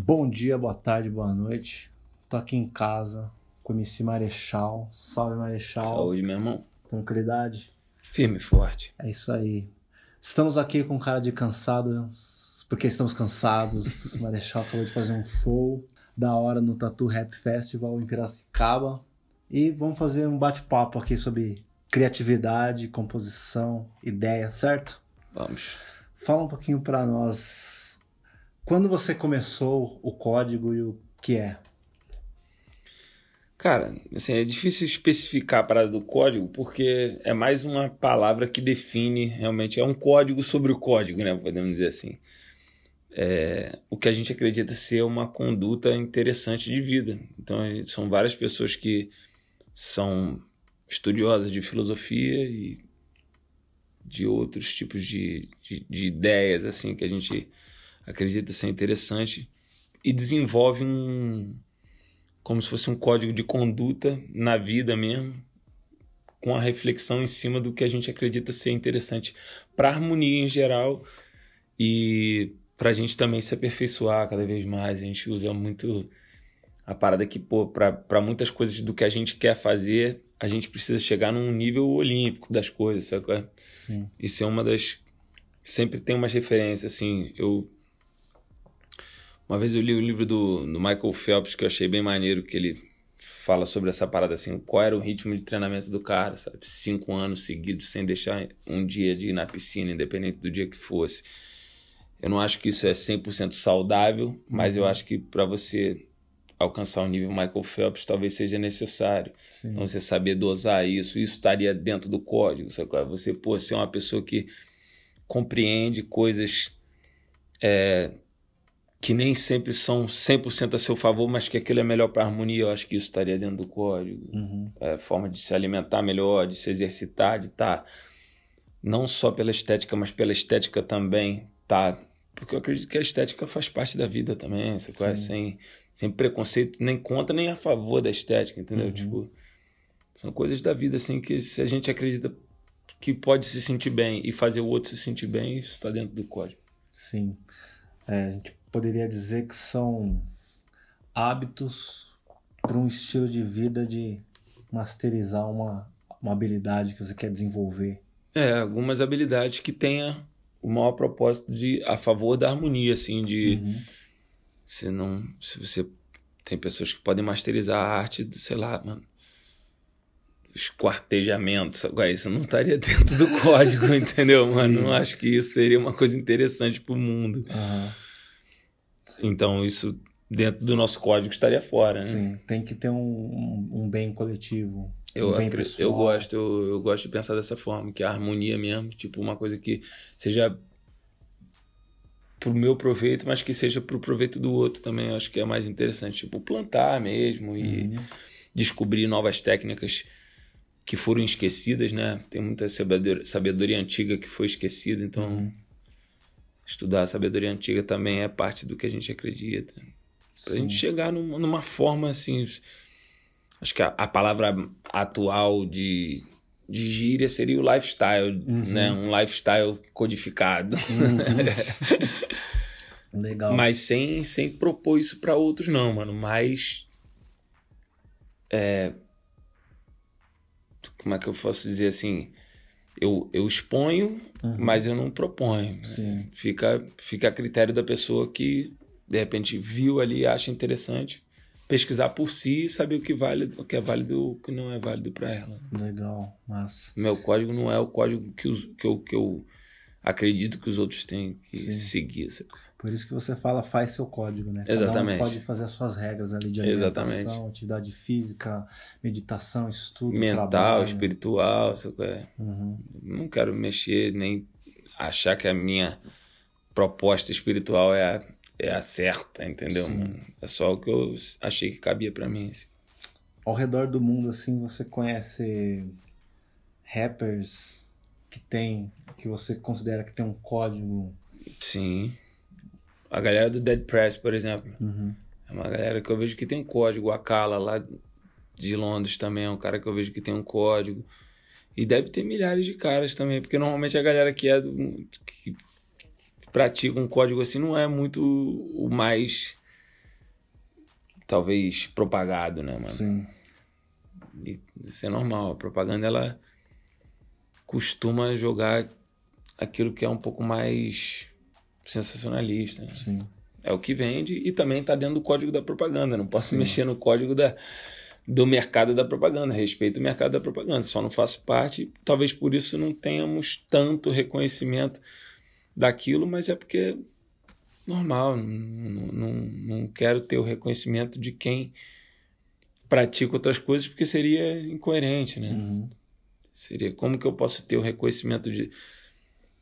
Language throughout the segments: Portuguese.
Bom dia, boa tarde, boa noite. Tô aqui em casa com o MC Marechal. Salve, Marechal. Saúde, meu irmão. Tranquilidade? Firme e forte. É isso aí. Estamos aqui com cara de cansado, porque estamos cansados. O Marechal acabou de fazer um show da hora no Tatu Rap Festival em Piracicaba. E vamos fazer um bate-papo aqui sobre criatividade, composição, ideia, certo? Vamos. Fala um pouquinho pra nós. Quando você começou o código e o que é? Cara, assim, é difícil especificar a parada do código porque é mais uma palavra que define realmente, é um código sobre o código, né? Podemos dizer assim. É, o que a gente acredita ser uma conduta interessante de vida. Então, são várias pessoas que são estudiosas de filosofia e de outros tipos de, de, de ideias assim que a gente acredita ser interessante e desenvolve um como se fosse um código de conduta na vida mesmo, com a reflexão em cima do que a gente acredita ser interessante para a harmonia em geral e para a gente também se aperfeiçoar cada vez mais. A gente usa muito a parada que, pô, para muitas coisas do que a gente quer fazer, a gente precisa chegar num nível olímpico das coisas, sabe? Sim. Isso é uma das. Sempre tem umas referências, assim. Eu uma vez eu li o livro do, do Michael Phelps, que eu achei bem maneiro, que ele fala sobre essa parada assim, qual era o ritmo de treinamento do cara, sabe? Cinco anos seguidos, sem deixar um dia de ir na piscina, independente do dia que fosse. Eu não acho que isso é 100% saudável, mas uhum. eu acho que para você alcançar o nível Michael Phelps talvez seja necessário. Sim. Então você saber dosar isso, isso estaria dentro do código, sabe? Você, pô, ser uma pessoa que compreende coisas é, que nem sempre são 100% a seu favor, mas que aquilo é melhor para a harmonia, eu acho que isso estaria dentro do código. Uhum. É, forma de se alimentar melhor, de se exercitar, de estar tá, não só pela estética, mas pela estética também, tá? Porque eu acredito que a estética faz parte da vida também, você conhece, sem, sem preconceito, nem contra nem a favor da estética, entendeu? Uhum. Tipo, são coisas da vida, assim, que se a gente acredita que pode se sentir bem e fazer o outro se sentir bem, isso está dentro do código. Sim. É, a gente poderia dizer que são hábitos para um estilo de vida de masterizar uma, uma habilidade que você quer desenvolver. É, algumas habilidades que tenha o maior propósito de a favor da harmonia, assim, de uhum. se não, se você tem pessoas que podem masterizar a arte, sei lá, mano, esquartejamentos, agora isso não estaria dentro do código, entendeu, mano? Sim. Não acho que isso seria uma coisa interessante pro mundo. Uhum. Então, isso dentro do nosso código estaria fora, né? Sim, tem que ter um, um bem coletivo. Eu, um bem eu gosto, eu, eu gosto de pensar dessa forma, que a harmonia mesmo, tipo, uma coisa que seja pro meu proveito, mas que seja pro proveito do outro também, eu acho que é mais interessante, tipo, plantar mesmo e uhum. descobrir novas técnicas que foram esquecidas, né? Tem muita sabedoria, sabedoria antiga que foi esquecida, então uhum estudar a sabedoria antiga também é parte do que a gente acredita. Pra Sim. gente chegar numa, numa forma assim. Acho que a, a, palavra atual de, de gíria seria o lifestyle, uhum. né? Um lifestyle codificado. Uhum. Legal. Mas sem, sem propor isso para outros, não, mano. Mas. É, como é que eu posso dizer assim? Eu, eu exponho, uhum. mas eu não proponho. Sim. Fica, fica a critério da pessoa que, de repente, viu ali e acha interessante pesquisar por si e saber o que, vale, o que é válido e o que não é válido para ela. Legal, massa. Meu código não é o código que, os, que, eu, que eu acredito que os outros têm que Sim. seguir. Sabe? Por isso que você fala, faz seu código, né? Exatamente. Cada um pode fazer as suas regras ali de alimentação, Exatamente. atividade física, meditação, estudo, Mental, trabalho. espiritual, sabe? É? Uhum. Não quero mexer, nem achar que a minha proposta espiritual é a, é a certa, entendeu? Sim. É só o que eu achei que cabia para mim. Assim. Ao redor do mundo, assim, você conhece rappers que tem, que você considera que tem um código... Sim. A galera do Dead Press, por exemplo. Uhum. É uma galera que eu vejo que tem um código. A Kala lá de Londres também é um cara que eu vejo que tem um código. E deve ter milhares de caras também, porque normalmente a galera que é do, que pratica um código assim não é muito o mais talvez propagado, né, mano? Sim. E isso é normal. A propaganda ela costuma jogar aquilo que é um pouco mais sensacionalista. Né? Sim. É o que vende e também está dentro do código da propaganda. Não posso Sim. mexer no código da, do mercado da propaganda. Respeito o mercado da propaganda. Só não faço parte. Talvez por isso não tenhamos tanto reconhecimento daquilo, mas é porque normal. Não, não, não quero ter o reconhecimento de quem pratica outras coisas, porque seria incoerente, né? Uhum. Seria como que eu posso ter o reconhecimento de,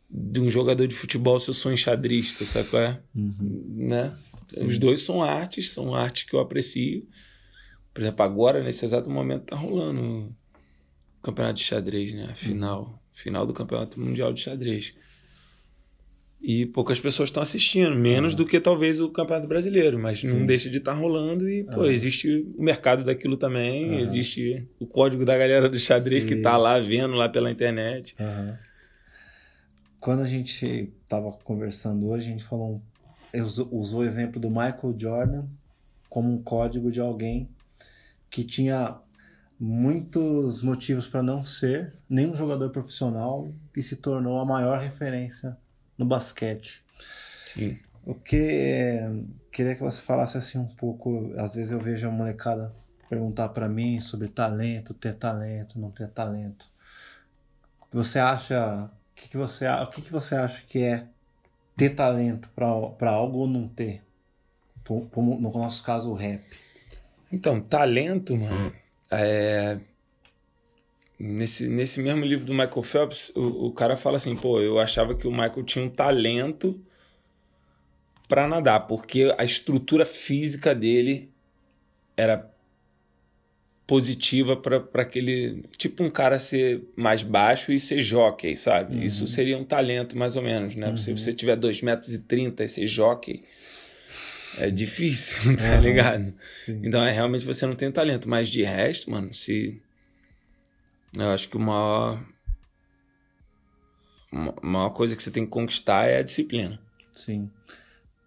de um jogador de futebol se eu sou enxadrista, sabe qual é? Uhum. Né? Os dois são artes, são artes que eu aprecio. Por exemplo, agora, nesse exato momento, tá rolando o campeonato de xadrez, né? A final, uhum. final do campeonato mundial de xadrez e poucas pessoas estão assistindo, menos uhum. do que talvez o Campeonato Brasileiro, mas Sim. não deixa de estar tá rolando e, pô, uhum. existe o mercado daquilo também, uhum. existe o código da galera do xadrez Sim. que tá lá vendo lá pela internet. Quando a gente tava conversando hoje, a gente falou, usou o exemplo do Michael Jordan como um código de alguém que tinha muitos motivos para não ser nenhum jogador profissional e se tornou a maior referência no basquete. Sim. O que queria que você falasse assim um pouco. Às vezes eu vejo a molecada perguntar para mim sobre talento, ter talento, não ter talento. Você acha que, que você o que, que você acha que é ter talento para algo ou não ter? Como no nosso caso o rap. Então, talento, mano, é Nesse, nesse mesmo livro do Michael Phelps, o, o cara fala assim: pô, eu achava que o Michael tinha um talento para nadar, porque a estrutura física dele era positiva para aquele. Tipo um cara ser mais baixo e ser jockey, sabe? Uhum. Isso seria um talento, mais ou menos, né? Uhum. Se você tiver 2,30 metros e, 30 e ser jockey, é difícil, tá uhum. ligado? Sim. Então é realmente você não tem talento. Mas de resto, mano, se eu acho que o maior, a maior coisa que você tem que conquistar é a disciplina. Sim.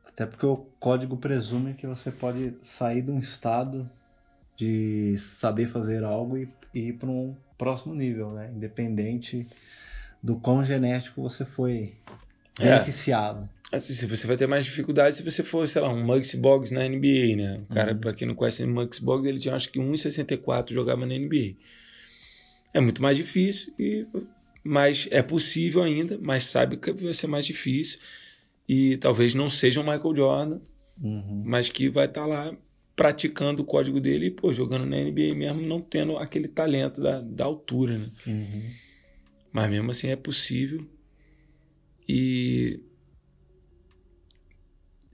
Até porque o código presume que você pode sair de um estado de saber fazer algo e, e ir para um próximo nível, né? Independente do quão genético você foi é. beneficiado. Assim, você vai ter mais dificuldade se você for, sei lá, um Muggsy Boggs na NBA, né? O cara, uhum. pra quem não conhece o Muggsy Boggs, ele tinha acho que 1,64 jogava na NBA. É muito mais difícil, e, mas é possível ainda, mas sabe que vai ser mais difícil. E talvez não seja um Michael Jordan, uhum. mas que vai estar tá lá praticando o código dele e pô, jogando na NBA mesmo, não tendo aquele talento da, da altura. Né? Uhum. Mas mesmo assim é possível. E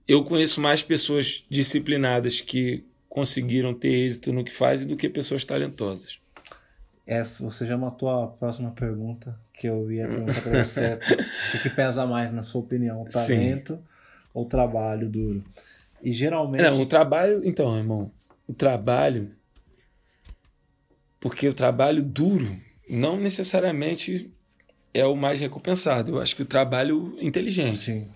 eu conheço mais pessoas disciplinadas que conseguiram ter êxito no que fazem do que pessoas talentosas. Essa, você já matou a próxima pergunta que eu ia perguntar para você. o que, que, pesa mais, na sua opinião? O talento Sim. ou o trabalho duro? E geralmente. Não, o trabalho. Então, irmão, o trabalho. Porque o trabalho duro não necessariamente é o mais recompensado. Eu acho que o trabalho inteligente. Sim.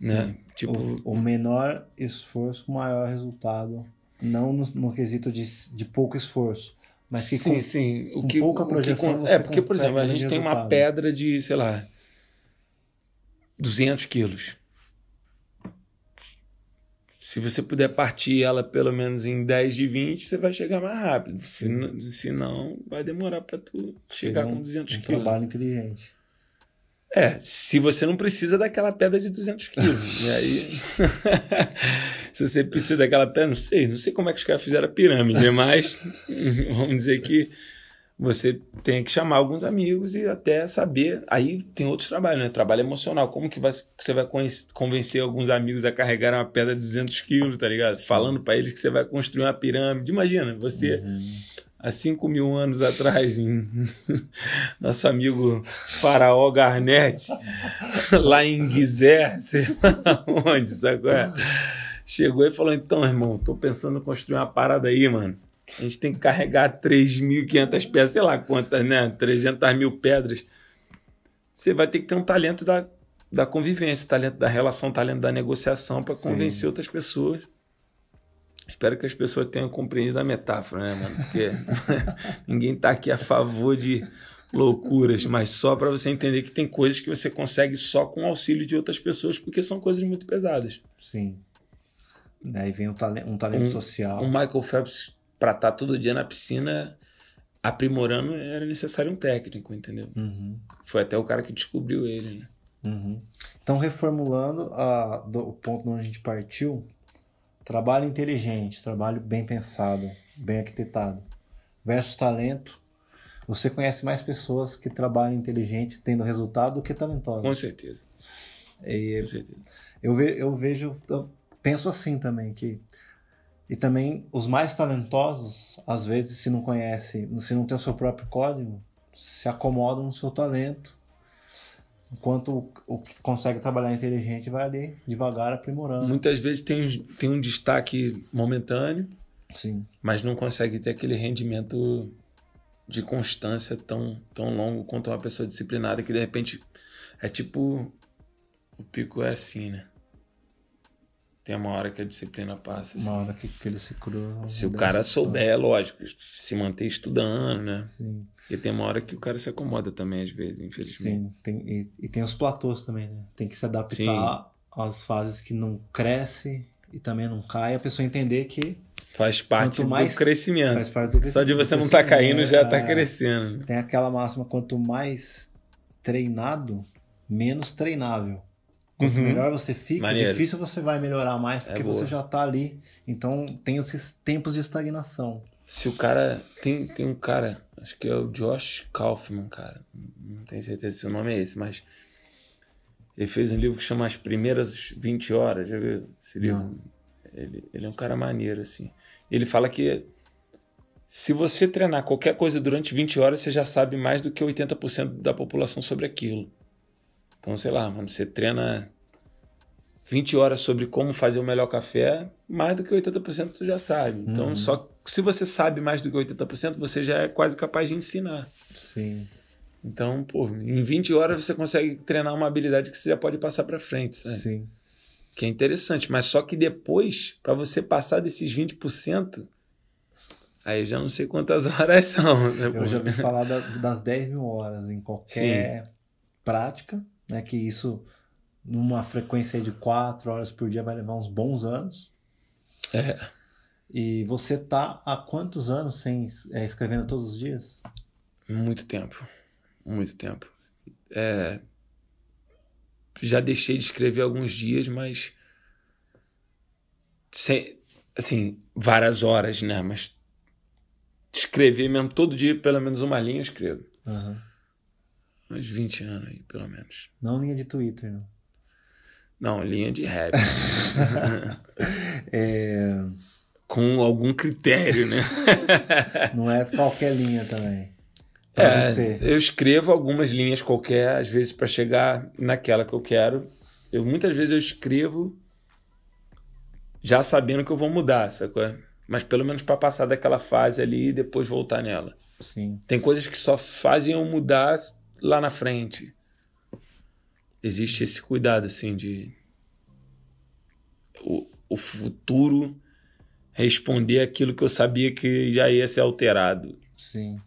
Né? Sim. Tipo, o, o, menor esforço, maior resultado. Não no, no quesito de, de pouco esforço mas que sim, com, sim. O que, pouca projeção. O que, é, porque, por exemplo, a gente tem uma pedra de, sei lá, 200 quilos. Se você puder partir ela pelo menos em 10 de 20, você vai chegar mais rápido. Se, se não, vai demorar para tu chegar um, com 200 um quilos. trabalho inteligente. É, se você não precisa daquela pedra de 200 quilos. e aí, se você precisa daquela pedra, não sei, não sei como é que os caras fizeram a pirâmide, mas vamos dizer que você tem que chamar alguns amigos e até saber. Aí tem outros trabalhos, né? Trabalho emocional. Como que vai, você vai convencer alguns amigos a carregar uma pedra de 200 quilos, tá ligado? Falando para eles que você vai construir uma pirâmide. Imagina, você. Uhum há 5 mil anos atrás, em nosso amigo Faraó Garnett, lá em Gizé, sei lá onde, qual é? Chegou e falou: Então, irmão, tô pensando em construir uma parada aí, mano. A gente tem que carregar 3.500 pedras, sei lá quantas, né? 300 mil pedras. Você vai ter que ter um talento da, da convivência, talento da relação, talento da negociação para convencer outras pessoas Espero que as pessoas tenham compreendido a metáfora, né, mano? Porque ninguém tá aqui a favor de loucuras, mas só para você entender que tem coisas que você consegue só com o auxílio de outras pessoas, porque são coisas muito pesadas. Sim. Daí vem um talento, um talento Um- social. O Michael Phelps, para estar todo dia na piscina aprimorando, era necessário um técnico, entendeu? Uhum, Foi até o cara que descobriu ele, né? uhum. Então, reformulando a, do, o ponto onde a gente partiu, trabalho inteligente, trabalho bem pensado, bem arquitetado, versus talento. Você conhece mais pessoas que trabalham inteligente tendo resultado do que talentosas. Com certeza, E com certeza. eu, ve, eu vejo, eu penso assim também, que. E também os mais talentosos, às vezes, se não conhece, se não tem o seu próprio código, se acomodam no seu talento. Enquanto o, o que consegue trabalhar inteligente vai ali devagar aprimorando. Muitas vezes tem, um- tem um destaque momentâneo, Sim. mas não consegue ter aquele rendimento de constância tão, tão longo quanto uma pessoa disciplinada que de repente é tipo o pico é assim, né? Tem uma hora que a disciplina passa. assim. Uma hora que, que ele se cruza. Se o cara souber, é lógico, se manter estudando, né? Sim, Porque tem uma hora que o cara se acomoda também, às vezes, infelizmente. sim. Tem, e, e tem os platôs também, né? Tem que se adaptar às fases que não cresce e também não cai. A pessoa entender que Faz parte Quanto do mais- crescimento. faz parte do Só de crescimento, você não estar caindo crescimento, já tá é. crescendo. Tem aquela máxima: quanto mais treinado, menos treinável. Quanto Uhum. melhor você fica, Maneiro. difícil você vai melhorar mais, porque boa. você já tá ali. Então tem esses tempos de estagnação. Se o cara. Tem, tem um cara, acho que é o Josh Kaufman, cara. Não tenho certeza se o nome é esse, mas. Ele fez um livro que chama As Primeiras 20 Horas, já viu esse livro? Não. Ele, ele é um cara maneiro, assim. Ele fala que se você treinar qualquer coisa durante 20 horas, você já sabe mais do que 80% da população sobre aquilo. Então, sei lá, mano, você treina 20 horas sobre como fazer o melhor café, mais do que 80% você já sabe. Então, Uhum. só se você sabe mais do que 80%, você já é quase capaz de ensinar. Sim. Então, pô, em 20 horas você consegue treinar uma habilidade que você já pode passar pra frente, sabe? Sim. Que é interessante, mas só que depois, para você passar desses 20%, aí eu já não sei quantas horas são. né, Eu já ouvi falar da- das 10 mil horas em qualquer prática, né? Que isso, numa frequência de 4 horas por dia, vai levar uns bons anos. É. E você tá há quantos anos sem é, escrevendo todos os dias? Muito tempo. Muito tempo. É, Já deixei de escrever alguns dias, mas. Sem... Assim, várias horas, né? Mas escrever mesmo todo dia, pelo menos uma linha, eu escrevo. Aham. Uns 20 anos aí, pelo menos. Não linha de Twitter, não. Não, linha de rap. É, Com algum critério, né? não é qualquer linha também. É, você. eu escrevo algumas linhas qualquer, às vezes para chegar naquela que eu quero. Eu muitas vezes eu escrevo já sabendo que eu vou mudar, sacou? Mas pelo menos para passar daquela fase ali e depois voltar nela. Sim. Tem coisas que só fazem eu mudar lá na frente. Existe esse cuidado assim de o, o futuro responder aquilo que eu sabia que já ia ser alterado. Sim.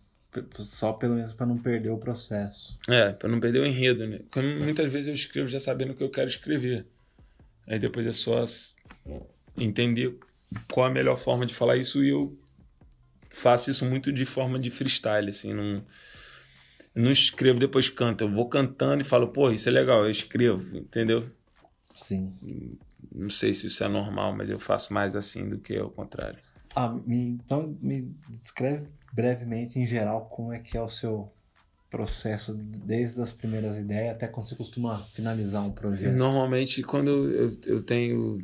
Só pelo menos para não perder o processo. É, pra não perder o enredo, né? Porque muitas vezes eu escrevo já sabendo o que eu quero escrever. Aí depois é só entender qual a melhor forma de falar isso e eu faço isso muito de forma de freestyle, assim, não, não escrevo depois canto, eu vou cantando e falo, pô, isso é legal, eu escrevo, entendeu? Sim. Não sei se isso é normal, mas eu faço mais assim do que ao contrário. Ah, me, então me descreve brevemente, em geral, como é que é o seu processo desde as primeiras ideias até quando você costuma finalizar um projeto. Normalmente, quando eu, eu tenho.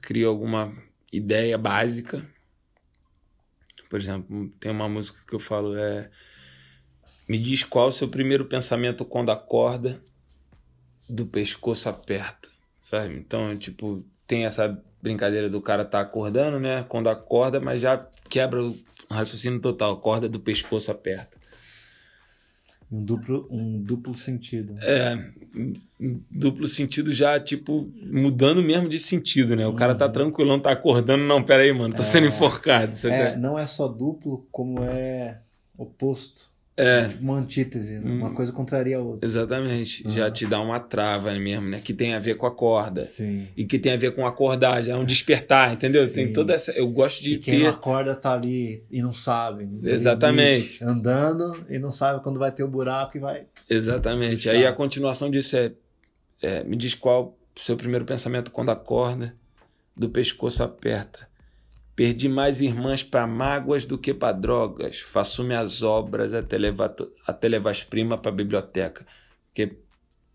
crio alguma ideia básica. Por exemplo, tem uma música que eu falo é. Me diz qual o seu primeiro pensamento quando acorda, do pescoço aperta, sabe? Então, tipo, tem essa brincadeira do cara tá acordando, né? Quando acorda, mas já quebra o raciocínio total, acorda do pescoço aperta. Um duplo, um duplo sentido. É, duplo sentido já, tipo, mudando mesmo de sentido, né? O uhum. cara tá uhum. tranquilão, tá acordando, não, peraí, mano, tô é, sendo enforcado. É, não é só duplo, como é oposto. É. Tipo uma antítese, né? uma hum. coisa contraria a outra. Exatamente. Uhum. Já te dá uma trava mesmo, né? Que tem a ver com a corda. Sim. E que tem a ver com acordar, já é um despertar, entendeu? Sim. Tem toda essa. Eu gosto de e quem ter. Acorda tá ali e não sabe. Exatamente. andando e não sabe quando vai ter o buraco e vai. Exatamente. Aí a continuação disso é, é. Me diz qual o seu primeiro pensamento quando acorda, do pescoço aperta Perdi mais irmãs para mágoas do que para drogas. Faço minhas obras até levar, até levar as primas para a biblioteca. Porque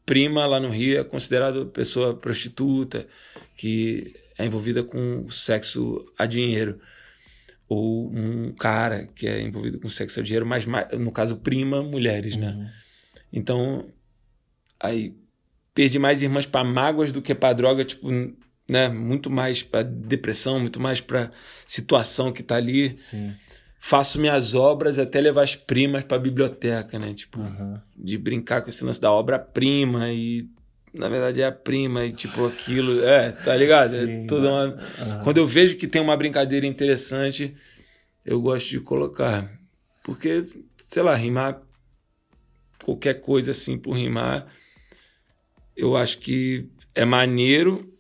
prima lá no Rio é considerada pessoa prostituta, que é envolvida com sexo a dinheiro. Ou um cara que é envolvido com sexo a dinheiro, mas no caso prima, mulheres, né? Uhum. Então, aí perdi mais irmãs para mágoas do que para droga, tipo, né? Muito mais para depressão, muito mais para situação que tá ali. Sim. Faço minhas obras até levar as primas para a biblioteca, né? Tipo, uhum. de brincar com esse lance da obra-prima e na verdade é a prima e tipo aquilo, é, tá ligado? É Sim, é toda uma... Uhum. Quando eu vejo que tem uma brincadeira interessante, eu gosto de colocar. Porque, sei lá, rimar qualquer coisa assim por rimar, eu acho que é maneiro,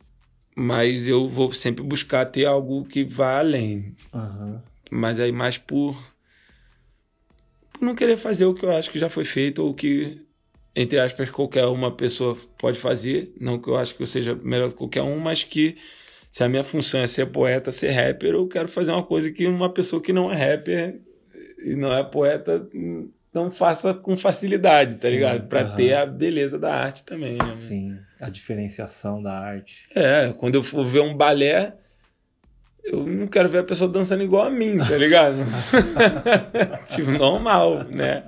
mas eu vou sempre buscar ter algo que vá além. Uhum. Mas aí mais por, por não querer fazer o que eu acho que já foi feito ou que, entre aspas, qualquer uma pessoa pode fazer. Não que eu acho que eu seja melhor que qualquer um, mas que se a minha função é ser poeta, ser rapper, eu quero fazer uma coisa que uma pessoa que não é rapper e não é poeta não faça com facilidade, tá Sim, ligado? Para uhum. ter a beleza da arte também. Né? Sim, a diferenciação da arte. É, quando eu for ver um balé, eu não quero ver a pessoa dançando igual a mim, tá ligado? tipo, normal, né?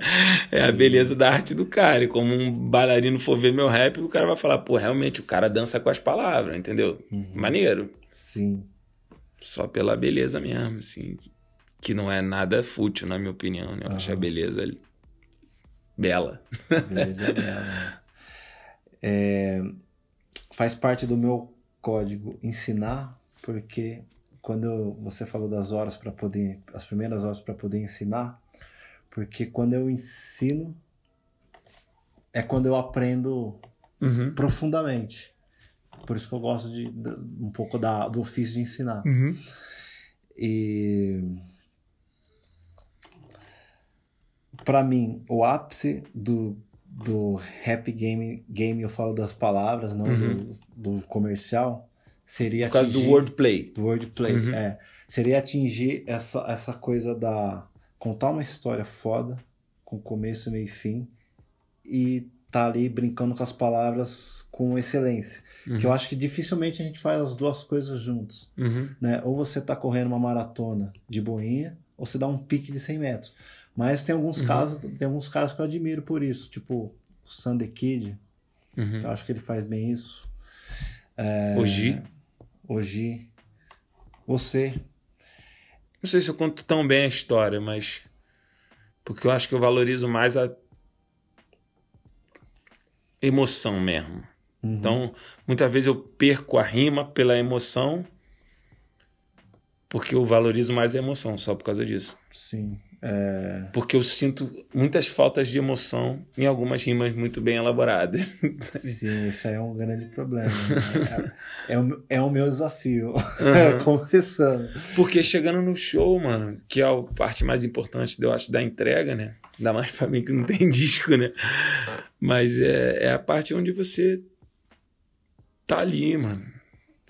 É a beleza da arte do cara. E como um bailarino for ver meu rap, o cara vai falar, pô, realmente o cara dança com as palavras, entendeu? Uhum. Maneiro. Sim. Só pela beleza mesmo, assim. Que não é nada fútil, na minha opinião, né? Eu uhum. acho a beleza ali Bela. Beleza, bela. É, faz parte do meu código ensinar, porque quando você falou das horas para poder, as primeiras horas para poder ensinar, porque quando eu ensino é quando eu aprendo uhum. profundamente. Por isso que eu gosto de, de um pouco da, do ofício de ensinar. Uhum. E para mim, o ápice do, do rap game, game, eu falo das palavras, não uhum. do, do, comercial, seria Por causa atingir, do wordplay. Do wordplay, uhum. é. Seria atingir essa, essa coisa da... Contar uma história foda, com começo, meio e fim, e tá ali brincando com as palavras com excelência. Uhum. Que eu acho que dificilmente a gente faz as duas coisas juntos. Uhum. Né? Ou você tá correndo uma maratona de boinha, ou você dá um pique de 100 metros. Mas tem alguns uhum. casos, tem alguns casos que eu admiro por isso, tipo o Sunday Kid. Uhum. Eu acho que ele faz bem isso. É, Hoje. Hoje. Você. Não sei se eu conto tão bem a história, mas porque eu acho que eu valorizo mais a emoção mesmo. Uhum. Então, muitas vezes eu perco a rima pela emoção, porque eu valorizo mais a emoção, só por causa disso. Sim. É... Porque eu sinto muitas faltas de emoção em algumas rimas muito bem elaboradas. Sim, isso aí é um grande problema. Né? É, é, o, é o meu desafio, uhum. confessando. Porque chegando no show, mano, que é a parte mais importante, eu acho, da entrega, né? Ainda mais pra mim que não tem disco, né? Mas é, é a parte onde você tá ali, mano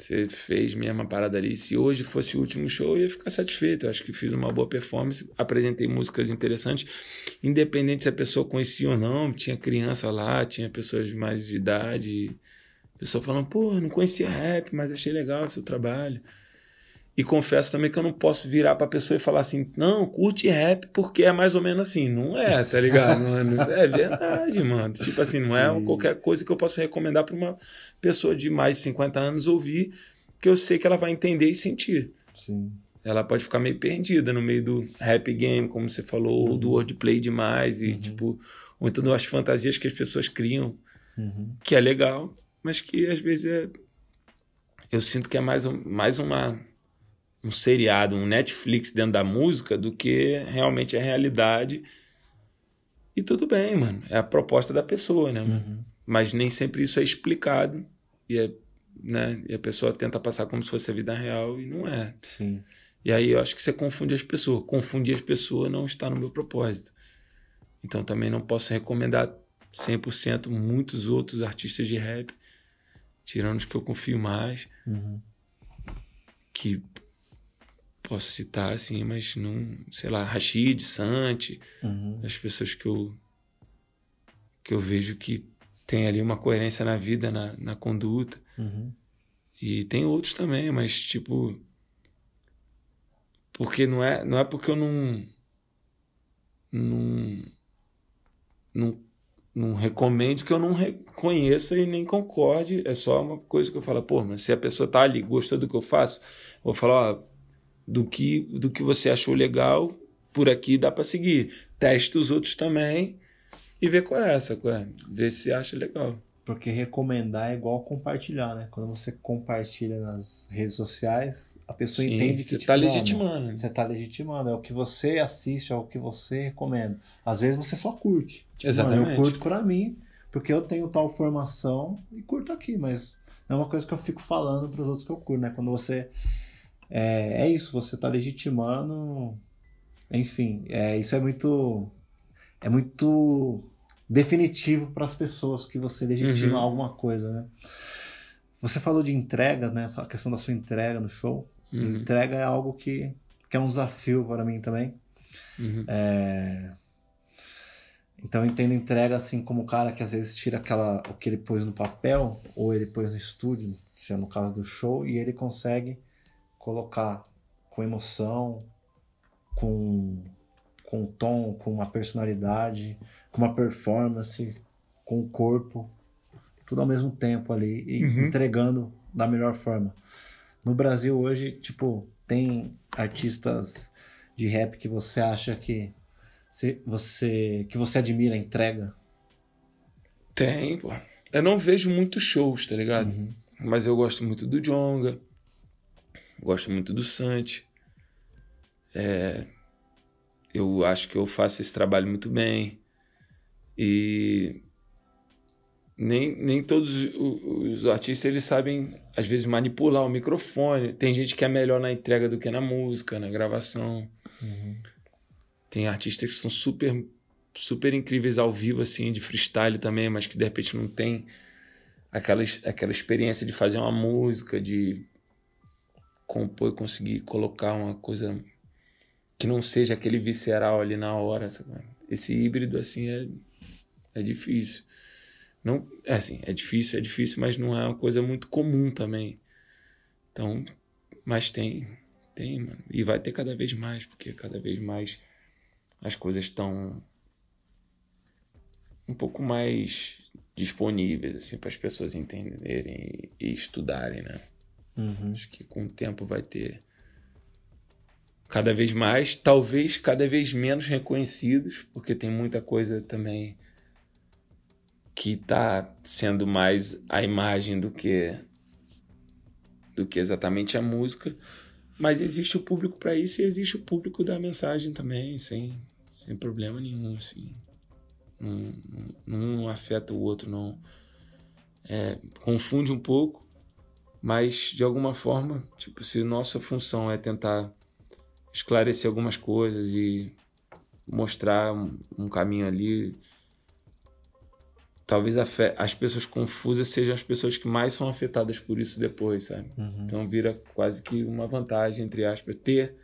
você fez mesmo a parada ali. Se hoje fosse o último show, eu ia ficar satisfeito. Eu acho que fiz uma boa performance, apresentei músicas interessantes, independente se a pessoa conhecia ou não. Tinha criança lá, tinha pessoas mais de idade. Pessoa falando, pô, não conhecia rap, mas achei legal o seu trabalho. E confesso também que eu não posso virar pra pessoa e falar assim, não, curte rap porque é mais ou menos assim. Não é, tá ligado? Mano? É verdade, mano. Tipo assim, não é Sim. qualquer coisa que eu possa recomendar pra uma pessoa de mais de 50 anos ouvir, que eu sei que ela vai entender e sentir. Sim. Ela pode ficar meio perdida no meio do rap game, como você falou, uhum. ou do wordplay demais, e uhum. tipo, ou então as fantasias que as pessoas criam, Uhum. que é legal, mas que às vezes é. Eu sinto que é mais, um, mais uma, um seriado, um Netflix dentro da música do que realmente a realidade. E tudo bem, mano. É a proposta da pessoa, né? Uhum. Mas nem sempre isso é explicado. E, é, né? e a pessoa tenta passar como se fosse a vida real e não é. Sim. E aí eu acho que você confunde as pessoas. Confundir as pessoas não está no meu propósito. Então também não posso recomendar 100% muitos outros artistas de rap, tirando os que eu confio mais, Uhum. que posso citar assim, mas não, sei lá, Rashid, Santi, Uhum. as pessoas que eu que eu vejo que tem ali uma coerência na vida, na, na conduta. Uhum. E tem outros também, mas tipo. Porque não é, não é porque eu não. Não. Não, não recomende que eu não reconheça e nem concorde. É só uma coisa que eu falo, pô, mas se a pessoa tá ali, gostou do que eu faço, eu vou falar, ó, do que, do que você achou legal, por aqui dá para seguir. Teste os outros também e vê qual é essa, qual é. Vê se acha legal. Porque recomendar é igual compartilhar, né? Quando você compartilha nas redes sociais, a pessoa Sim, entende que você tá não, legitimando. né? Você tá legitimando, é o que você assiste, é o que você recomenda. Às vezes você só curte. Tipo, Exatamente. Eu curto pra mim, porque eu tenho tal formação e curto aqui, mas não é uma coisa que eu fico falando pros outros que eu curto, né? Quando você. É, é isso, você tá legitimando. Enfim, é, isso é muito. É muito definitivo para as pessoas que você legitima Uhum. alguma coisa, né? Você falou de entrega, né? Essa questão da sua entrega no show. Uhum, Entrega é algo que, que é um desafio para mim também. uhum. É, Então eu entendo entrega assim como o cara que às vezes tira aquela, o que ele pôs no papel ou ele pôs no estúdio, se é no caso do show, e ele consegue colocar com emoção, com, com tom, com uma personalidade, com uma performance, com o corpo, tudo ao mesmo tempo ali e Uhum. entregando da melhor forma. No Brasil hoje, tipo, tem artistas de rap que você acha que se você que você admira a entrega? Tem, pô. Eu não vejo muitos shows, tá ligado? Uhum. Mas eu gosto muito do Jonga. Gosto muito do Santi. É, eu acho que eu faço esse trabalho muito bem. E nem, nem todos os artistas eles sabem, às vezes, manipular o microfone. Tem gente que é melhor na entrega do que na música, na gravação. Uhum. Tem artistas que são super super incríveis ao vivo assim, de freestyle também, mas que de repente não tem aquela aquela experiência de fazer uma música, de compor e conseguir colocar uma coisa que não seja aquele visceral ali na hora, sabe? Esse híbrido assim é é difícil. Não, é assim, é difícil, é difícil, mas não é uma coisa muito comum também. Então, mas tem, tem, mano. E vai ter cada vez mais, porque cada vez mais as coisas estão um pouco mais disponíveis assim para as pessoas entenderem e, e estudarem, né? Uhum. Acho que com o tempo vai ter cada vez mais, talvez cada vez menos reconhecidos, porque tem muita coisa também que está sendo mais a imagem do que do que exatamente a música, mas existe o público para isso e existe o público da mensagem também, sem sem problema nenhum, assim. Não, não, não afeta o outro, não. É, confunde um pouco, mas de alguma forma, tipo, se nossa função é tentar esclarecer algumas coisas e mostrar um, um caminho ali, talvez as pessoas confusas sejam as pessoas que mais são afetadas por isso depois, sabe? Uhum. Então vira quase que uma vantagem, entre aspas, ter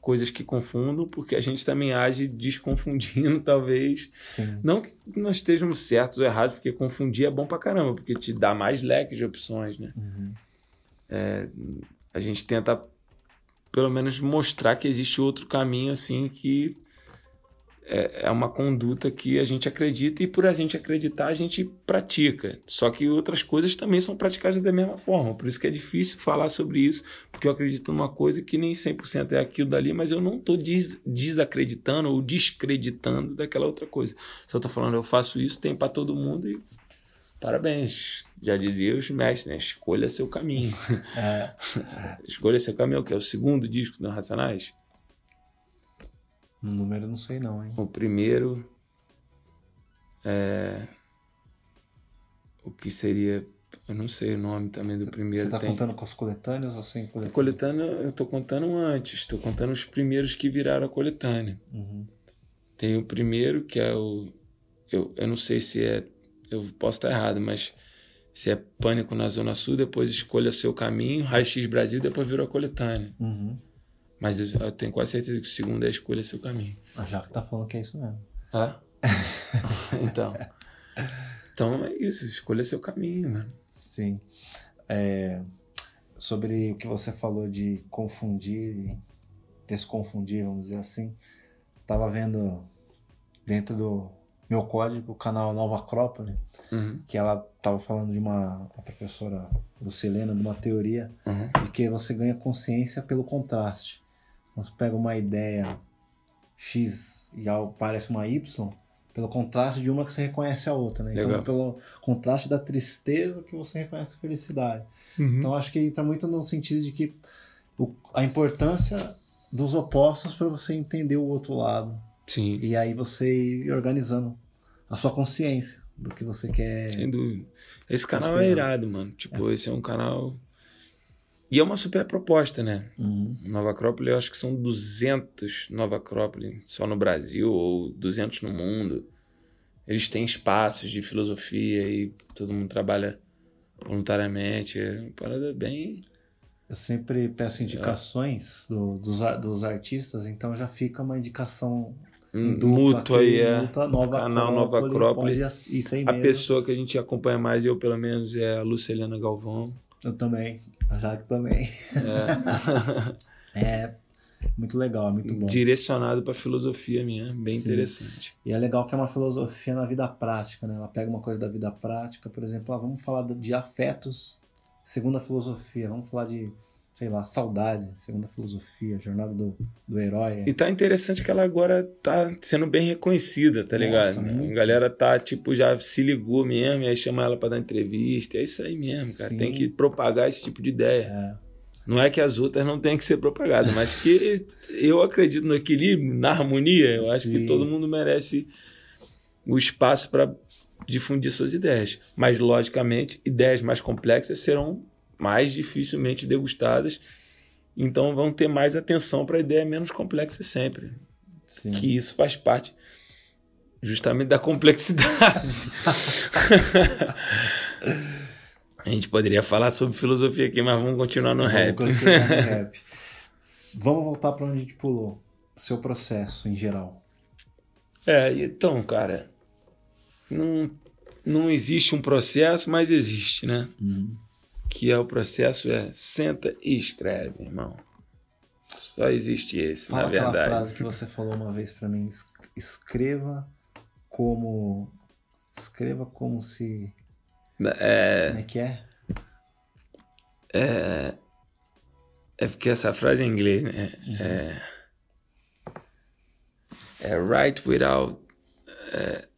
coisas que confundam, porque a gente também age desconfundindo, talvez. Sim. Não que nós estejamos certos ou errados, porque confundir é bom pra caramba, porque te dá mais leque de opções, né? Uhum. A gente tenta, pelo menos, mostrar que existe outro caminho, assim, que é, é uma conduta que a gente acredita e por a gente acreditar a gente pratica. Só que outras coisas também são praticadas da mesma forma. Por isso que é difícil falar sobre isso, porque eu acredito numa coisa que nem 100% é aquilo dali, mas eu não estou des desacreditando ou descreditando daquela outra coisa. Só estou falando, eu faço isso, tem para todo mundo e parabéns. Já dizia os mestres, né? Escolha seu caminho. É. Escolha seu caminho, que é o segundo disco do Racionais. No número não sei não, hein? O primeiro é o que seria, eu não sei o nome também do primeiro. Você tá tem... contando com as coletâneas ou sem coletânea? A coletânea eu tô contando antes, tô contando os primeiros que viraram a coletânea. Uhum. Tem o primeiro que é o eu, eu não sei se é eu posso estar errado, mas se é Pânico na Zona Sul, depois escolha seu caminho, Raio X Brasil, depois virou a coletânea. Uhum. Mas eu, eu, tenho quase certeza que o segundo é escolha seu caminho. A Jaque tá falando que é isso mesmo. Ah? então. Então é isso, escolha seu caminho, mano. Sim. É, sobre o que você falou de confundir, desconfundir, vamos dizer assim. Tava vendo dentro do meu código, o canal Nova Acrópole, uhum. que ela tava falando de uma, uma professora Lucilena, de uma teoria uhum. de que você ganha consciência pelo contraste. Você pega uma ideia X e parece uma Y, pelo contraste de uma que você reconhece a outra, né? Então, Legal. Então, pelo contraste da tristeza que você reconhece a felicidade. Uhum. Então, acho que está muito no sentido de que o, a importância dos opostos para você entender o outro lado. Sim. E aí você ir organizando a sua consciência do que você quer. Sem dúvida. Esse canal é irado, mano. Tipo, é. esse é um canal e é uma super proposta, né? Uhum. Nova Acrópole, eu acho que são 200 Nova Acrópole só no Brasil ou 200 no mundo. Eles têm espaços de filosofia e todo mundo trabalha voluntariamente. É uma parada bem. Eu sempre peço indicações do, dos, dos artistas, então já fica uma indicação mútuo aí, é. Nova canal Nova Acrópole. a pessoa que a gente acompanha mais, eu pelo menos, é a Luceliana Galvão. Eu também. A Jaque também. É. é muito legal, é muito bom. Direcionado para filosofia minha, bem Sim. interessante. E é legal que é uma filosofia na vida prática, né? Ela pega uma coisa da vida prática, por exemplo, ah, vamos falar de afetos, segundo a filosofia, vamos falar de sei lá, saudade, segundo a filosofia, jornada do, do herói. E tá interessante que ela agora tá sendo bem reconhecida, tá ligado? a galera tá, tipo, já se ligou mesmo, e aí chama ela para dar entrevista. É isso aí mesmo, cara. Sim. Tem que propagar esse tipo de ideia. É. Não é que as outras não tenham que ser propagadas, mas que eu acredito no equilíbrio, na harmonia. Eu acho Sim. que todo mundo merece o espaço para difundir suas ideias. Mas, logicamente, ideias mais complexas serão mais dificilmente degustadas. Então vão ter mais atenção para a ideia menos complexa sempre. Sim. Que isso faz parte justamente da complexidade. a gente poderia falar sobre filosofia aqui, mas vamos continuar no vamos rap. Continuar no rap. vamos voltar para onde a gente pulou. Seu processo em geral. É, então, cara, não, não existe um processo, mas existe, né? Uhum que é o processo é senta e escreve, irmão. Só existe esse, Fala na verdade. aquela frase que você falou uma vez para mim, escreva como escreva como se é, como é que é? É é porque essa frase é em inglês, né? Uhum. É, é write without é,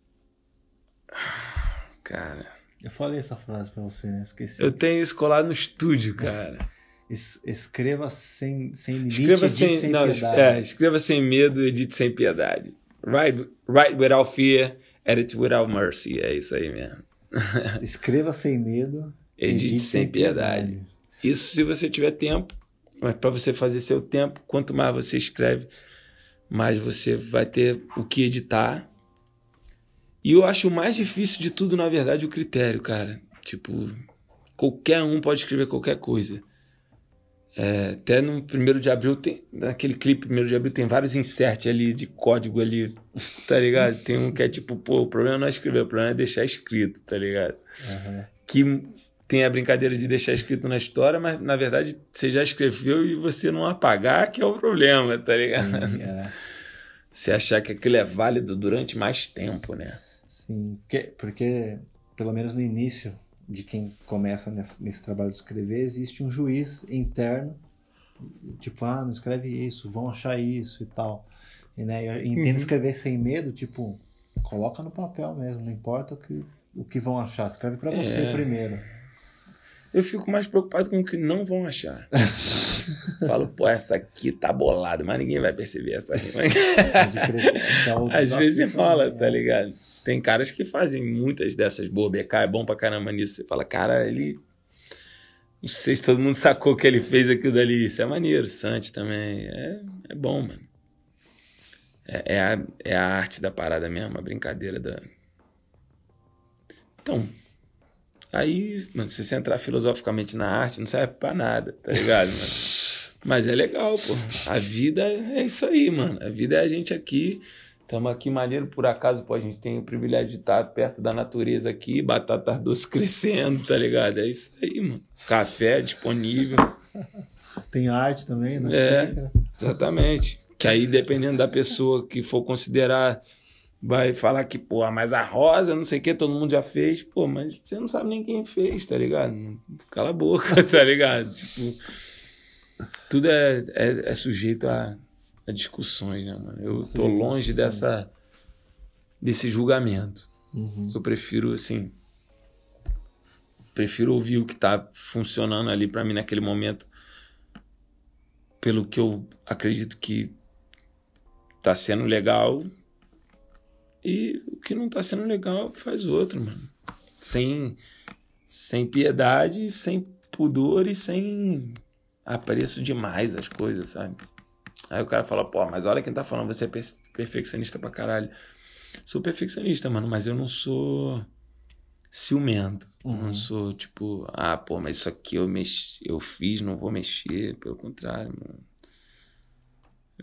cara eu falei essa frase pra você, né? Esqueci. Eu tenho isso colado no estúdio, cara. Es escreva sem, sem limite, escreva sem, sem não, piedade. É, escreva sem medo, edite sem piedade. Write, write without fear, edit without mercy. É isso aí mesmo. escreva sem medo, edite, edite sem, sem piedade. piedade. Isso se você tiver tempo, mas para você fazer seu tempo, quanto mais você escreve, mais você vai ter o que editar e eu acho o mais difícil de tudo, na verdade, o critério, cara. Tipo, qualquer um pode escrever qualquer coisa. É, até no primeiro de abril tem. Naquele clipe primeiro de abril tem vários inserts ali de código ali, tá ligado? Tem um que é tipo, pô, o problema não é escrever, o problema é deixar escrito, tá ligado? Uhum. Que tem a brincadeira de deixar escrito na história, mas na verdade você já escreveu e você não apagar, que é o problema, tá ligado? Sim, é. Você achar que aquilo é válido durante mais tempo, né? Sim, porque, porque pelo menos no início de quem começa nesse, nesse trabalho de escrever, existe um juiz interno, tipo, ah, não escreve isso, vão achar isso e tal. E, né, eu entendo uhum. escrever sem medo, tipo, coloca no papel mesmo, não importa o que, o que vão achar, escreve para você é. primeiro. Eu fico mais preocupado com o que não vão achar. Falo, pô, essa aqui tá bolada, mas ninguém vai perceber essa rima. Às vezes rola, tá ligado? Tem caras que fazem muitas dessas boas. BK é bom pra caramba nisso. Você fala, cara, ele. Não sei se todo mundo sacou que ele fez aquilo dali. Isso é maneiro. Santi também. É, é bom, mano. É, é, a, é a arte da parada mesmo, a brincadeira da. Então, Aí, mano, se você entrar filosoficamente na arte, não serve pra nada, tá ligado, mano? Mas é legal, pô. A vida é isso aí, mano. A vida é a gente aqui. Estamos aqui maneiro, por acaso, pô, a gente tem o privilégio de estar perto da natureza aqui, batata doce crescendo, tá ligado? É isso aí, mano. Café disponível. Tem arte também, né? É, exatamente. Que aí, dependendo da pessoa que for considerar vai falar que, pô, mas a rosa, não sei o que, todo mundo já fez. Pô, mas você não sabe nem quem fez, tá ligado? Cala a boca, tá ligado? tipo, tudo é, é, é sujeito a, a, discussões, né, mano? Eu Sim, tô longe dessa, desse julgamento. Uhum. Eu prefiro, assim, prefiro ouvir o que tá funcionando ali para mim naquele momento, pelo que eu acredito que tá sendo legal e o que não tá sendo legal faz outro, mano. Sem, sem piedade, sem pudor e sem apreço demais as coisas, sabe? Aí o cara fala, pô, mas olha quem tá falando, você é perfeccionista pra caralho. Sou perfeccionista, mano, mas eu não sou ciumento. Uhum. Não sou tipo, ah, pô, mas isso aqui eu, mexi, eu fiz, não vou mexer. Pelo contrário, mano.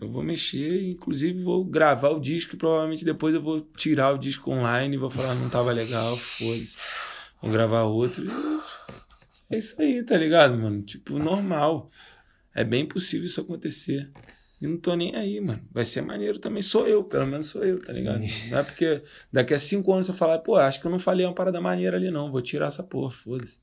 Eu vou mexer, inclusive vou gravar o disco e provavelmente depois eu vou tirar o disco online e vou falar, não tava legal, foda-se. Vou gravar outro. É isso aí, tá ligado, mano? Tipo, normal. É bem possível isso acontecer. E não tô nem aí, mano. Vai ser maneiro também. Sou eu, pelo menos sou eu, tá ligado? Sim. Não é porque daqui a cinco anos eu falar, pô, acho que eu não falei uma parada maneira ali, não. Vou tirar essa porra, foda-se.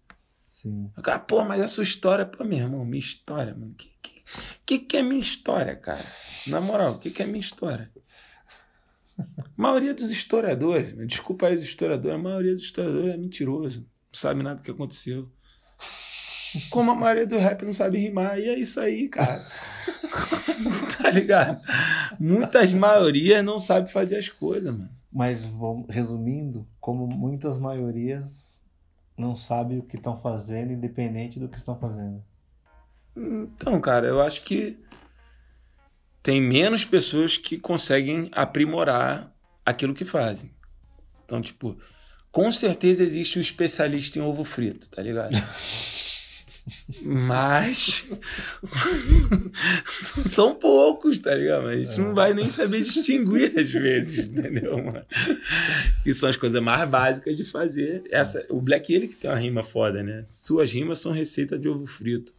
Sim. Cara, pô, mas essa sua história, pô, meu irmão, minha história, mano. Que, que, o que, que é minha história, cara? Na moral, o que, que é minha história? A maioria dos historiadores, desculpa aí os historiadores, a maioria dos historiadores é mentiroso, não sabe nada do que aconteceu. Como a maioria do rap não sabe rimar, e é isso aí, cara. tá ligado? Muitas maiorias não sabem fazer as coisas, mano. Mas, resumindo, como muitas maiorias não sabem o que estão fazendo, independente do que estão fazendo. Então, cara, eu acho que tem menos pessoas que conseguem aprimorar aquilo que fazem. Então, tipo, com certeza existe o um especialista em ovo frito, tá ligado? Mas são poucos, tá ligado? Mas a gente não vai nem saber distinguir às vezes, entendeu, mano? Que são as coisas mais básicas de fazer. Essa, o Black ele que tem uma rima foda, né? Suas rimas são receita de ovo frito.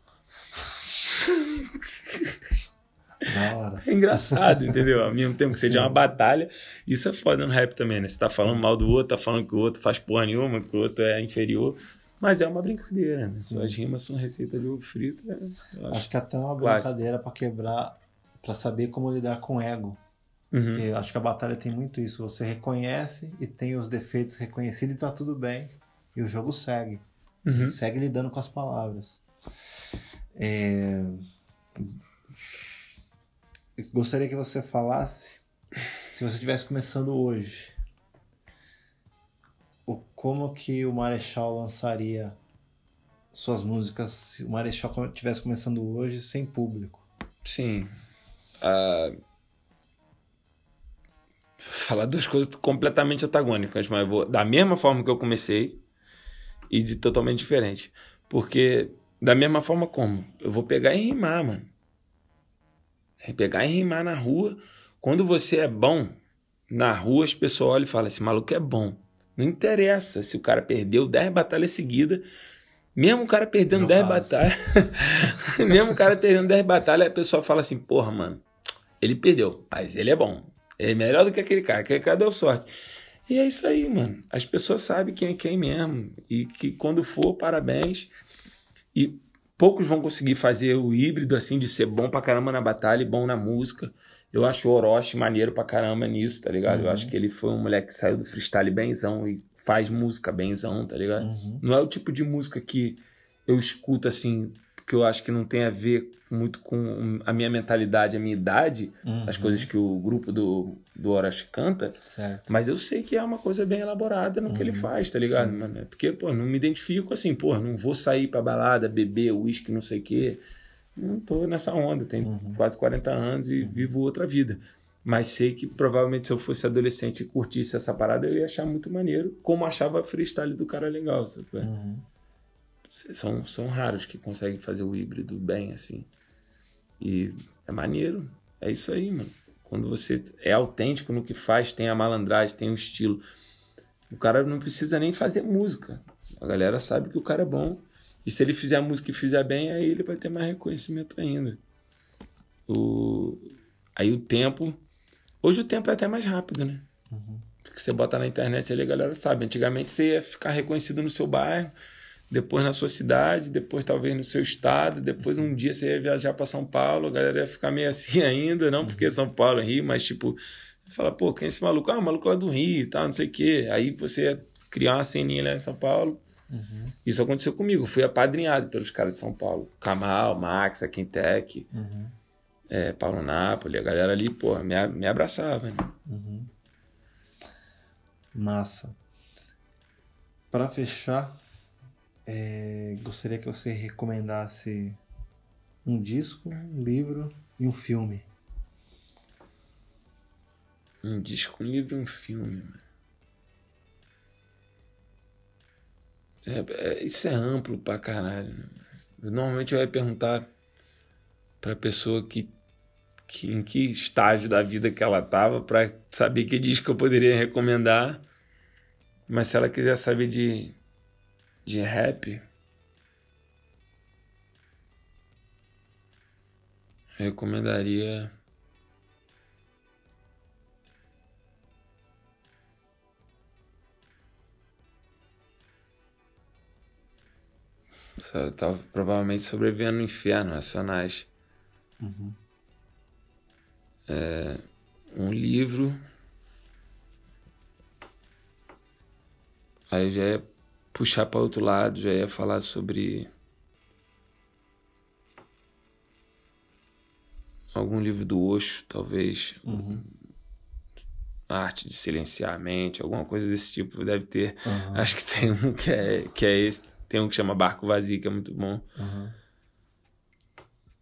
É engraçado, entendeu? Ao mesmo tempo que seja uma batalha, isso é foda no rap também, né? Você tá falando mal do outro, tá falando que o outro faz porra nenhuma, que o outro é inferior. Mas é uma brincadeira, né? Suas rimas são receita de ovo frito. É, acho, acho, que até uma brincadeira para quebrar, para saber como lidar com ego. Uhum. Porque acho que a batalha tem muito isso. Você reconhece e tem os defeitos reconhecidos e tá tudo bem. E o jogo segue. Uhum. Segue lidando com as palavras. É... Gostaria que você falasse, se você estivesse começando hoje, como que o Marechal lançaria suas músicas se o Marechal estivesse começando hoje sem público? Sim. Uh... Falar duas coisas completamente antagônicas, mas vou da mesma forma que eu comecei e de totalmente diferente. Porque da mesma forma como? Eu vou pegar e rimar, mano. É pegar e rimar na rua. Quando você é bom, na rua as pessoas olham e falam: esse maluco é bom. Não interessa se o cara perdeu 10 batalhas seguidas. Mesmo o cara perdendo 10 batalhas. mesmo o cara perdendo 10 batalhas, a pessoa fala assim: porra, mano, ele perdeu, mas ele é bom. é melhor do que aquele cara, aquele cara deu sorte. E é isso aí, mano. As pessoas sabem quem é quem mesmo. E que quando for, parabéns. E poucos vão conseguir fazer o híbrido assim de ser bom pra caramba na batalha e bom na música. Eu acho o Orochi maneiro pra caramba nisso, tá ligado? Uhum. Eu acho que ele foi um moleque que saiu do freestyle benzão e faz música benzão, tá ligado? Uhum. Não é o tipo de música que eu escuto assim, que eu acho que não tem a ver muito com a minha mentalidade, a minha idade, uhum. as coisas que o grupo do, do Orochi canta. Certo. Mas eu sei que é uma coisa bem elaborada no que ele uhum. faz, tá ligado? Mano? Porque, pô, não me identifico assim, pô, não vou sair pra balada, beber uísque, não sei o quê. Não tô nessa onda, tenho uhum. quase 40 anos e uhum. vivo outra vida. Mas sei que provavelmente se eu fosse adolescente e curtisse essa parada, eu ia achar muito maneiro, como achava freestyle do cara legal, sabe? Uhum. São, são raros que conseguem fazer o híbrido bem, assim. E é maneiro. É isso aí, mano. Quando você é autêntico no que faz, tem a malandragem, tem o estilo. O cara não precisa nem fazer música. A galera sabe que o cara é bom. E se ele fizer a música e fizer bem, aí ele vai ter mais reconhecimento ainda. O... Aí o tempo. Hoje o tempo é até mais rápido, né? Uhum. Porque você bota na internet ali, a galera sabe. Antigamente você ia ficar reconhecido no seu bairro depois na sua cidade, depois talvez no seu estado, depois um dia você ia viajar para São Paulo, a galera ia ficar meio assim ainda, não porque São Paulo é Rio, mas tipo, fala, pô, quem é esse maluco? Ah, o maluco lá do Rio, tal, não sei o quê. Aí você ia criar uma ceninha lá em São Paulo. Uhum. Isso aconteceu comigo, fui apadrinhado pelos caras de São Paulo. Kamal, Max, a Quintec, uhum. é, Paulo Napoli, a galera ali, pô, me, me abraçava, né? Uhum. Massa. Para fechar, é, gostaria que você recomendasse um disco, um livro e um filme. Um disco, um livro e um filme. É, é, isso é amplo pra caralho. Né? Normalmente eu ia perguntar pra pessoa que, que em que estágio da vida que ela tava para saber que disco eu poderia recomendar. Mas se ela quiser saber de de rap, recomendaria Tava provavelmente sobrevivendo no inferno, Racionais. Uhum. É, um livro. Aí já é puxar para outro lado, já ia falar sobre algum livro do Osho, talvez. Uhum. A arte de silenciar a mente, alguma coisa desse tipo deve ter. Uhum. Acho que tem um que é, que é esse. Tem um que chama Barco Vazio, que é muito bom. Uhum.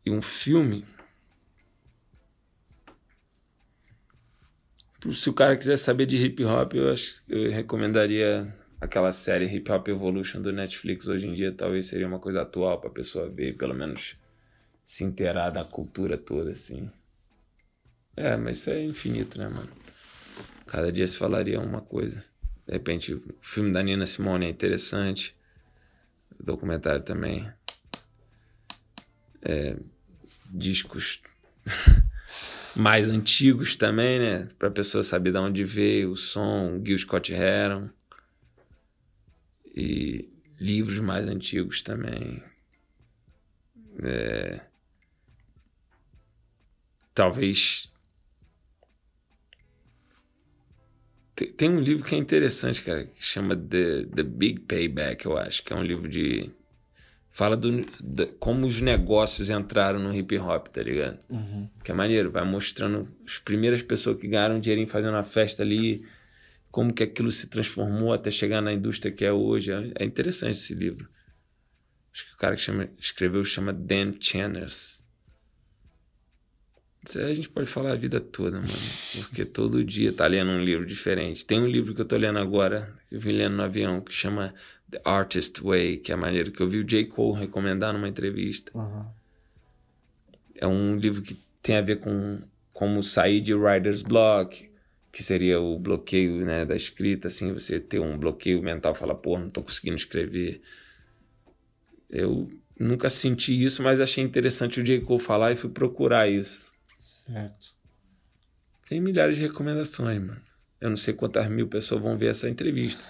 E um filme. Se o cara quiser saber de hip hop, eu acho eu recomendaria aquela série Hip Hop Evolution do Netflix hoje em dia talvez seria uma coisa atual para a pessoa ver, pelo menos se inteirar da cultura toda, assim. É, mas isso é infinito, né, mano? Cada dia se falaria uma coisa. De repente, o filme da Nina Simone é interessante. O documentário também. É, discos mais antigos também, né? Pra pessoa saber de onde veio o som, Gil Scott Heron e livros mais antigos também. É, talvez. Tem um livro que é interessante, cara, que chama The, The Big Payback, eu acho, que é um livro de. Fala do, de, como os negócios entraram no hip hop, tá ligado? Uhum. Que é maneiro, vai mostrando as primeiras pessoas que ganharam dinheiro fazendo uma festa ali, como que aquilo se transformou até chegar na indústria que é hoje. É interessante esse livro. Acho que o cara que chama, escreveu chama Dan Channers. Isso aí a gente pode falar a vida toda, mano. Porque todo dia tá lendo um livro diferente. Tem um livro que eu tô lendo agora, que eu vim lendo no avião, que chama The Artist Way, que é maneiro, que eu vi o J. Cole recomendar numa entrevista. Uhum. É um livro que tem a ver com como sair de writer's block, que seria o bloqueio né, da escrita, assim, você ter um bloqueio mental, falar, pô, não tô conseguindo escrever. Eu nunca senti isso, mas achei interessante o J. Cole falar e fui procurar isso. Certo. Tem milhares de recomendações, mano. Eu não sei quantas mil pessoas vão ver essa entrevista.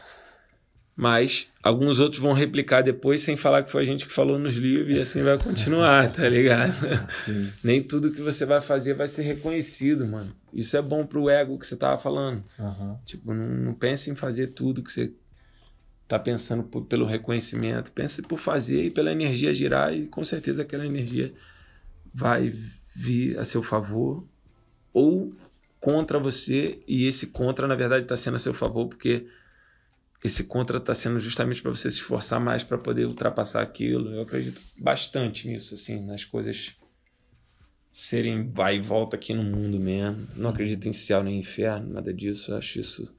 Mas alguns outros vão replicar depois sem falar que foi a gente que falou nos livros e assim vai continuar, tá ligado? Sim. Nem tudo que você vai fazer vai ser reconhecido, mano. Isso é bom pro ego que você tava falando. Uhum. Tipo, não, não pense em fazer tudo que você tá pensando por, pelo reconhecimento. Pense por fazer e pela energia girar e com certeza aquela energia vai vir a seu favor ou contra você e esse contra na verdade está sendo a seu favor porque esse contra está sendo justamente para você se esforçar mais para poder ultrapassar aquilo. Eu acredito bastante nisso, assim, nas coisas serem vai e volta aqui no mundo mesmo. Não acredito em céu nem inferno, nada disso. Eu acho isso.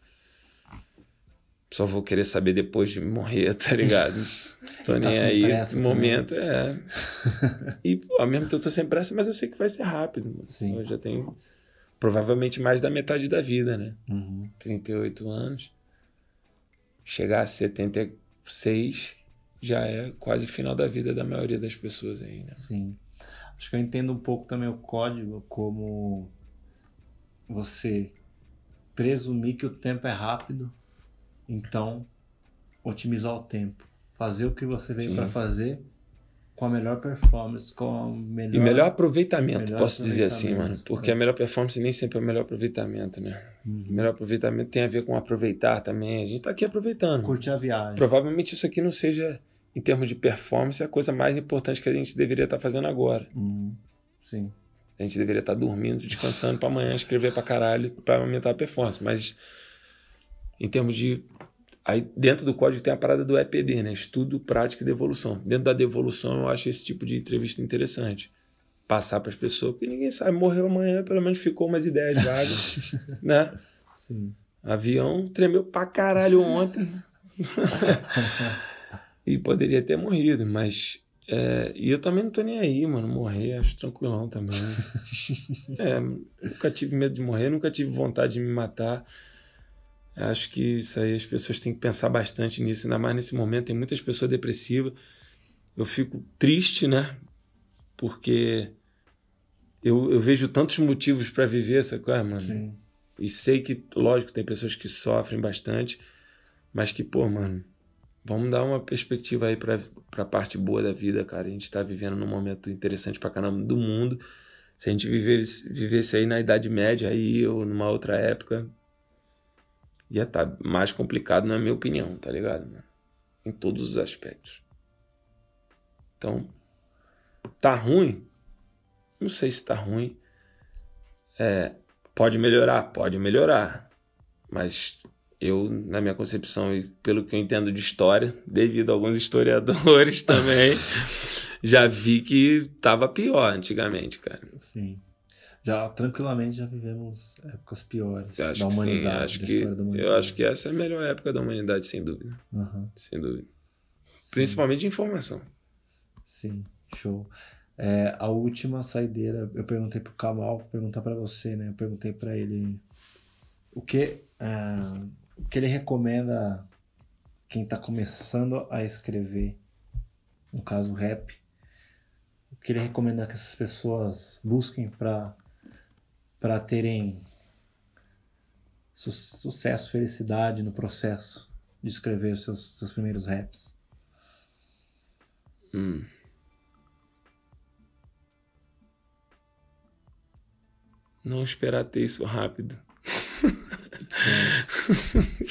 Só vou querer saber depois de morrer, tá ligado? Tô tá nem aí. No momento é. E pô, ao mesmo tempo eu tô sem pressa, mas eu sei que vai ser rápido. Sim. Eu já tenho provavelmente mais da metade da vida, né? Uhum. 38 anos chegar a 76 já é quase final da vida da maioria das pessoas aí, né? Sim. Acho que eu entendo um pouco também o código como você presumir que o tempo é rápido, então otimizar o tempo, fazer o que você veio para fazer com a melhor performance, com a melhor... E melhor aproveitamento, melhor posso aproveitamento, dizer assim, mano. Porque é. a melhor performance nem sempre é o melhor aproveitamento, né? Uhum. O melhor aproveitamento tem a ver com aproveitar também. A gente tá aqui aproveitando. Curtir a viagem. Provavelmente isso aqui não seja, em termos de performance, a coisa mais importante que a gente deveria estar tá fazendo agora. Uhum. Sim. A gente deveria estar tá dormindo, descansando para amanhã escrever para caralho, para aumentar a performance. Mas em termos de Aí dentro do código tem a parada do EPD, né? Estudo, prática e devolução. Dentro da devolução eu acho esse tipo de entrevista interessante. Passar para as pessoas, porque ninguém sabe, morreu amanhã, pelo menos ficou umas ideias vagas, né? Sim. Avião tremeu pra caralho ontem. e poderia ter morrido, mas. É, e eu também não tô nem aí, mano. Morrer, acho tranquilão também. é, nunca tive medo de morrer, nunca tive vontade de me matar. Acho que isso aí as pessoas têm que pensar bastante nisso, ainda mais nesse momento. Tem muitas pessoas depressivas. Eu fico triste, né? Porque eu, eu vejo tantos motivos para viver essa coisa, mano. Sim. E sei que, lógico, tem pessoas que sofrem bastante, mas que, pô, mano, vamos dar uma perspectiva aí pra, pra parte boa da vida, cara. A gente tá vivendo num momento interessante pra caramba do mundo. Se a gente vivesse, vivesse aí na Idade Média aí, ou numa outra época, ia estar tá mais complicado, na minha opinião, tá ligado, mano? Em todos os aspectos. Então, tá ruim? Não sei se tá ruim. É, pode melhorar? Pode melhorar. Mas eu, na minha concepção e pelo que eu entendo de história, devido a alguns historiadores também, já vi que tava pior antigamente, cara. Sim já tranquilamente já vivemos épocas piores da humanidade, acho que, humanidade. Eu acho que essa é a melhor época da humanidade, sem dúvida. Uhum. Sem dúvida. Sim. Principalmente de informação. Sim, show. É, a última saideira, eu perguntei pro Kamal, perguntar para você, né? Eu perguntei para ele o que, uh, o que ele recomenda quem tá começando a escrever, no caso rap, o que ele recomenda que essas pessoas busquem para para terem su sucesso, felicidade no processo de escrever os seus, seus primeiros raps? Hum. Não esperar ter isso rápido.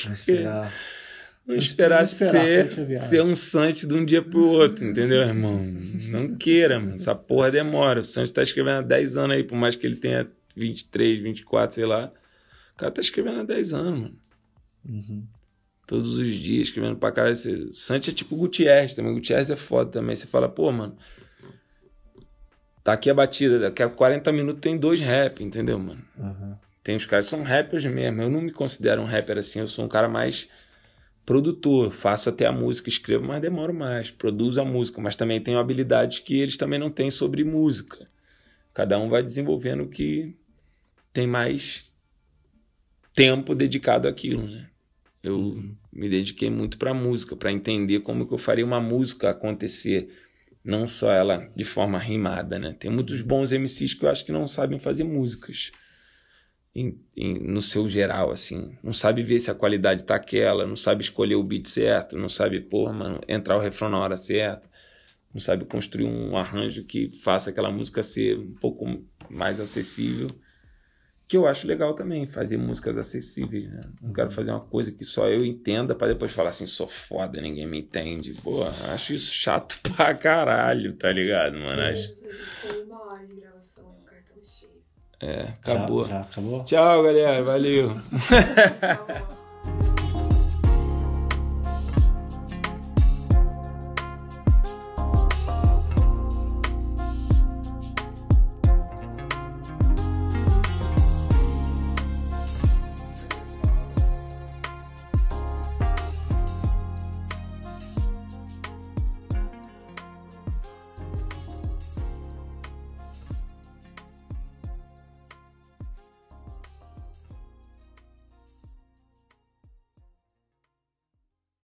Não esperar. Não esperar, esperar ser, ser um Santos de um dia pro outro, entendeu, irmão? Não queira, mano. Essa porra demora. O Santos tá escrevendo há 10 anos aí, por mais que ele tenha 23, 24, sei lá. O cara tá escrevendo há 10 anos, mano. Uhum. Todos os dias, escrevendo pra caralho. Santos é tipo Gutierrez também. Gutierrez é foda também. Você fala, pô, mano. Tá aqui a batida. Daqui a 40 minutos tem dois rap, entendeu, mano? Uhum. Tem os caras que são rappers mesmo. Eu não me considero um rapper assim. Eu sou um cara mais produtor. Faço até a música, escrevo, mas demoro mais. Produzo a música. Mas também tenho habilidades que eles também não têm sobre música. Cada um vai desenvolvendo o que tem mais tempo dedicado àquilo, né? Eu me dediquei muito para música, para entender como que eu faria uma música acontecer, não só ela de forma rimada, né? Tem muitos bons MCs que eu acho que não sabem fazer músicas. em, em, no seu geral, assim. Não sabe ver se a qualidade tá aquela, não sabe escolher o beat certo, não sabe, pô, mano, entrar o refrão na hora certa, não sabe construir um arranjo que faça aquela música ser um pouco mais acessível. Que eu acho legal também, fazer músicas acessíveis, né? Não quero fazer uma coisa que só eu entenda para depois falar assim, sou foda, ninguém me entende. Pô, acho isso chato pra caralho, tá ligado, mano? Acho... É, acabou. Já, já acabou? Tchau, galera. Valeu.